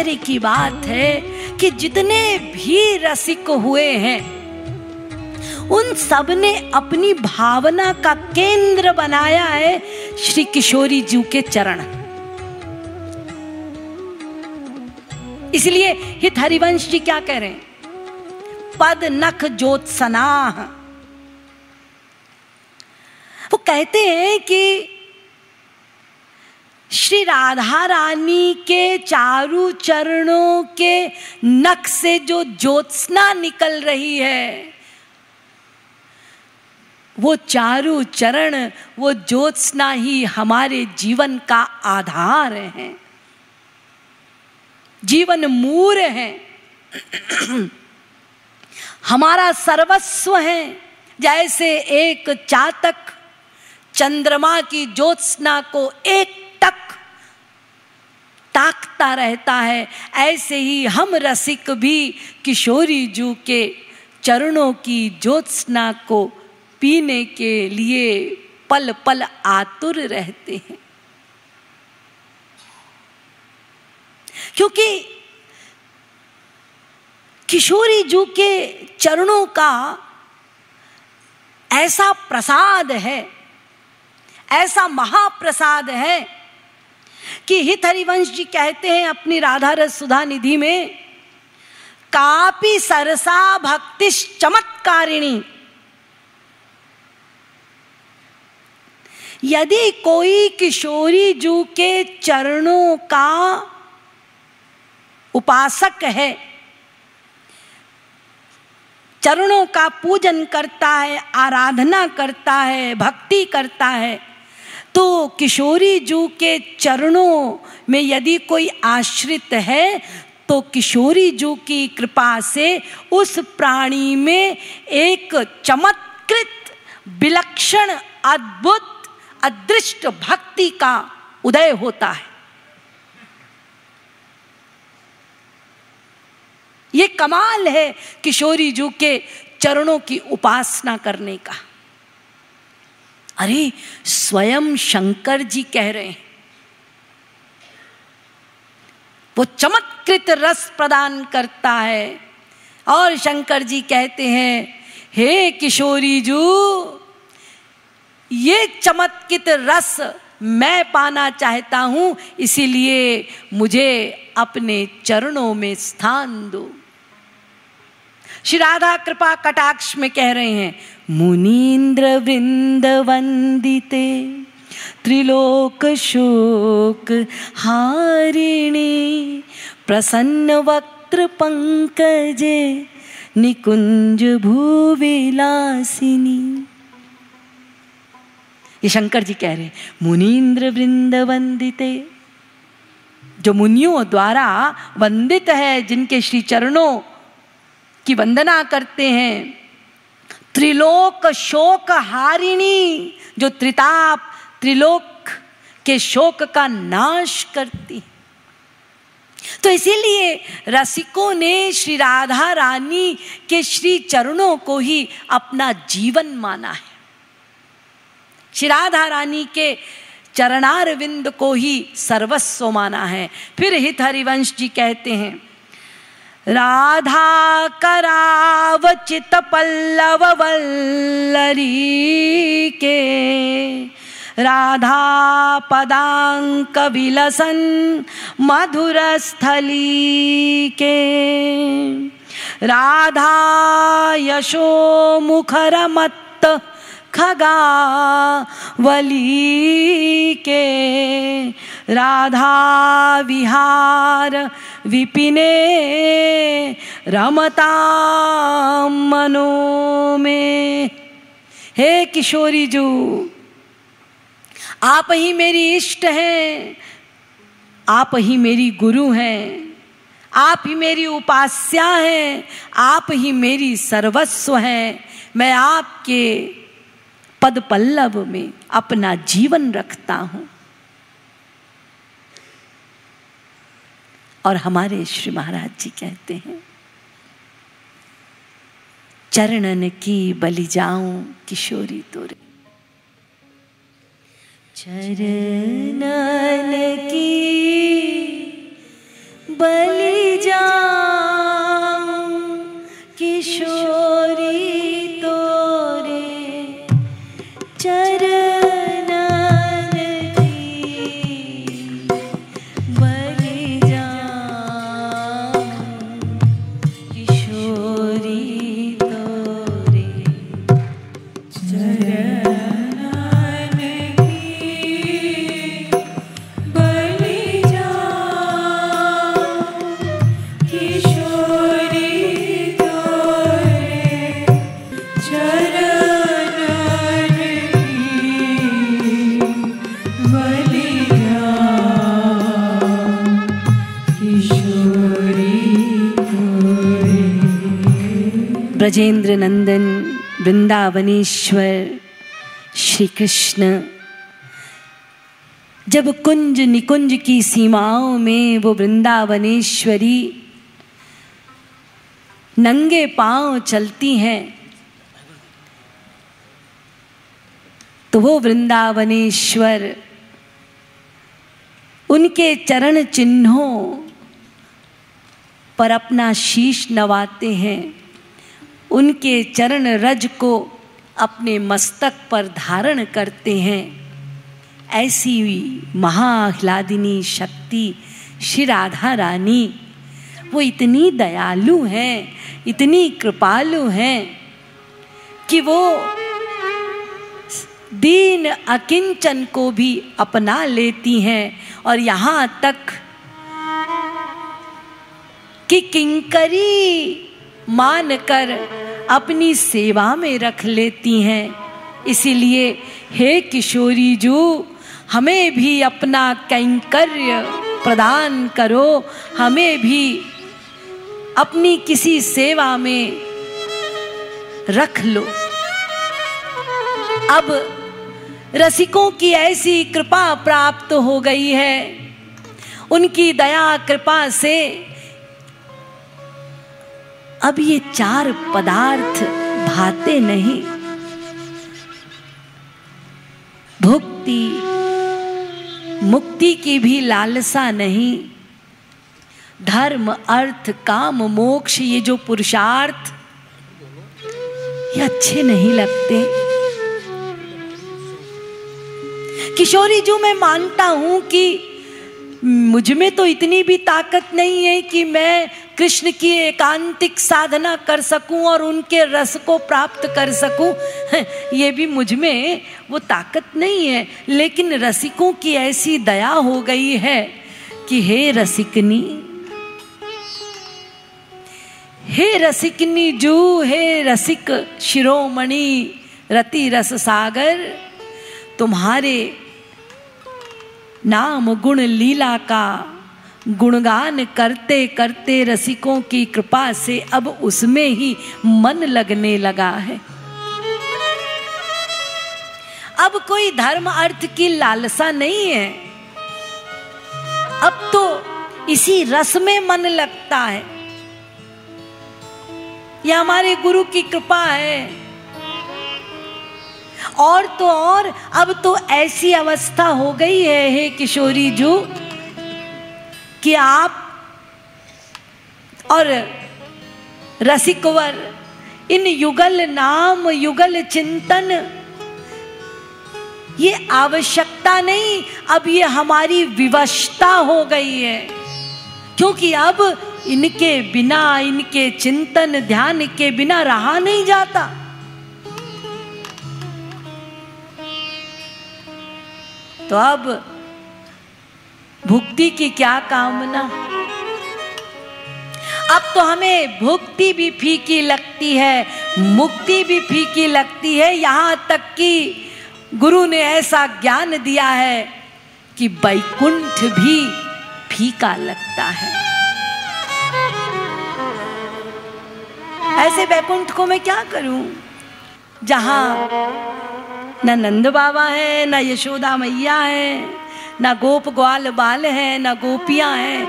आश्चर्य की बात है कि जितने भी रसिक हुए हैं, उन सबने अपनी भावना का केंद्र बनाया है श्री किशोरी जी के चरण। इसलिए हित हरिवंश जी क्या कह रहे हैं? पद नख ज्योत्सना वो कहते हैं कि श्री राधा रानी के चारू चरणों के नख से जो ज्योत्सना निकल रही है, वो चारू चरण, वो ज्योत्सना ही हमारे जीवन का आधार है। जीवन मूर है। हमारा सर्वस्व है। जैसे एक चातक चंद्रमा की ज्योत्सना को एक टक रहता है। ऐसे ही हम रसिक भी किशोरी जू के चरणों की ज्योत्सना को पीने के लिए पल पल आतुर रहते हैं। क्योंकि किशोरी जू के चरणों का ऐसा प्रसाद है, ऐसा महाप्रसाद है कि हित हरिवंश जी कहते हैं अपनी राधा रस सुधा निधि में, कापी सरसा भक्ति चमत्कारिणी यदि कोई किशोरी जू के चरणों का उपासक है, चरणों का पूजन करता है, आराधना करता है, भक्ति करता है तो किशोरी जू के चरणों में यदि कोई आश्रित है तो किशोरी जू की कृपा से उस प्राणी में एक चमत्कृत, विलक्षण, अद्भुत, अदृष्ट भक्ति का उदय होता है। ये कमाल है किशोरी जू के चरणों की उपासना करने का। अरे, स्वयं शंकर जी कह रहे हैं। वो चमत्कृत रस प्रदान करता है। और शंकर जी कहते हैं, हे किशोरी जू, ये चमत्कृत रस मैं पाना चाहता हूँ, इसीलिए मुझे अपने चरणों में स्थान दो। श्री राधा कृपा कटाक्ष में कह रहे हैं मुनीन्द्र वृंद वंदिते त्रिलोक शोक हारिणी प्रसन्न वक्त्र पंकजे निकुंज भूविलासिनी ये शंकर जी कह रहे हैं मुनीन्द्र वृंद वंदिते जो मुनियों द्वारा वंदित है, जिनके श्री चरणों की वंदना करते हैं त्रिलोक शोक हारिणी, जो त्रिताप, त्रिलोक के शोक का नाश करती तो इसीलिए रसिकों ने श्री राधा रानी के श्री चरणों को ही अपना जीवन माना है। श्री राधा रानी के चरणार विंद को ही सर्वस्व माना है। फिर हित हरिवंश जी कहते हैं राधा करावचित पल्लव वल्लरी के। राधा पदांक विलसन मधुर स्थली के। राधा यशो मुखर मत खगा वली के। राधा विहार विपिने रमता मनो में। हे किशोरी जू, आप ही मेरी इष्ट हैं, आप ही मेरी गुरु हैं, आप ही मेरी उपास्या हैं, आप ही मेरी सर्वस्व हैं। मैं आपके पद पल्लव में अपना जीवन रखता हूँ। और हमारे श्री महाराज जी कहते हैं चरणन की बलि जाऊँ किशोरी तोरे। चरणन ब्रजेंद्र नंदन, वृंदावनेश्वर श्री कृष्ण जब कुंज निकुंज की सीमाओं में वो वृंदावनेश्वरी नंगे पाँव चलती हैं तो वो वृंदावनेश्वर उनके चरण चिन्हों पर अपना शीश नवाते हैं। उनके चरण रज को अपने मस्तक पर धारण करते हैं। ऐसी महाह्लादिनी शक्ति श्री राधा रानी, वो इतनी दयालु हैं, इतनी कृपालु हैं कि वो दीन अकिंचन को भी अपना लेती हैं। और यहाँ तक कि किंकरी मानकर अपनी सेवा में रख लेती हैं। इसीलिए, हे किशोरी जू, हमें भी अपना कैंकर्य प्रदान करो। हमें भी अपनी किसी सेवा में रख लो। अब रसिकों की ऐसी कृपा प्राप्त हो गई है। उनकी दया कृपा से अब ये चार पदार्थ भाते नहीं। भुक्ति, मुक्ति की भी लालसा नहीं। धर्म, अर्थ, काम, मोक्ष, ये जो पुरुषार्थ, ये अच्छे नहीं लगते। किशोरी, जो मैं मानता हूँ कि मुझमें तो इतनी भी ताकत नहीं है कि मैं कृष्ण की एकांतिक साधना कर सकूँ और उनके रस को प्राप्त कर सकूँ, ये भी मुझमें वो ताकत नहीं है, लेकिन रसिकों की ऐसी दया हो गई है कि हे रसिकनी हे रसिकनी जू, हे रसिक शिरोमणि, रति रस सागर, तुम्हारे नाम गुण लीला का गुणगान करते करते रसिकों की कृपा से अब उसमें ही मन लगने लगा है। अब कोई धर्म अर्थ की लालसा नहीं है। अब तो इसी रस में मन लगता है। यह हमारे गुरु की कृपा है। और तो और, अब तो ऐसी अवस्था हो गई है, हे किशोरी जू। कि आप और रसिकवर, इन युगल नाम, युगल चिंतन, ये आवश्यकता नहीं, अब ये हमारी विवशता हो गई है। क्योंकि अब इनके बिना, इनके चिंतन, ध्यान के बिना रहा नहीं जाता। तो अब भुक्ति की क्या कामना? अब तो हमें भुक्ति भी फीकी लगती है, मुक्ति भी फीकी लगती है। यहाँ तक कि गुरु ने ऐसा ज्ञान दिया है कि बैकुंठ भी फीका लगता है। ऐसे बैकुंठ को मैं क्या करूँ? जहाँ न नंद बाबा है, न यशोदा मैया है न गोप ग्वाल बाल है, ना गोपियाँ हैं,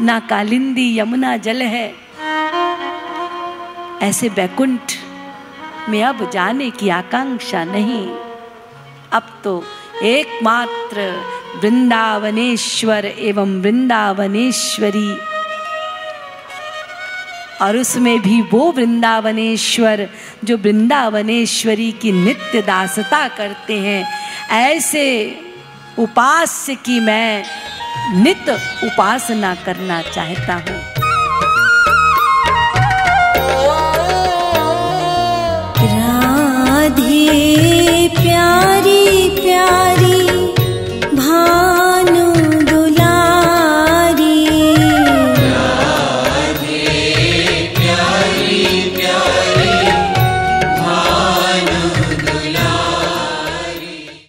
ना कालिंदी यमुना जल है। ऐसे बैकुंठ में अब जाने की आकांक्षा नहीं। अब तो एकमात्र वृंदावनेश्वर एवं वृंदावनेश्वरी। और उसमें भी वो वृंदावनेश्वर जो वृंदावनेश्वरी की नित्य दासता करते हैं, ऐसे उपास्य की मैं नित उपासना करना चाहता हूँ।